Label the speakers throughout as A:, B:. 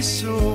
A: so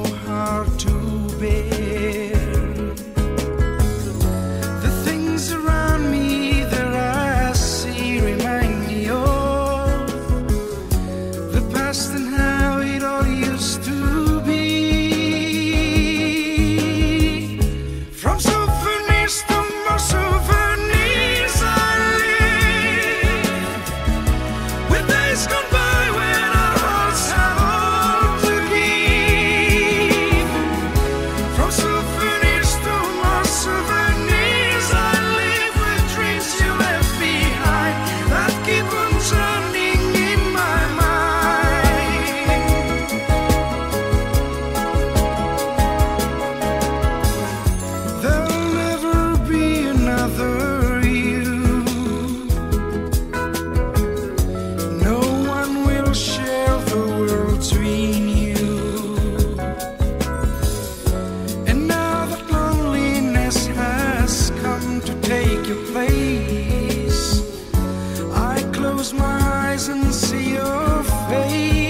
A: close my eyes and see your face.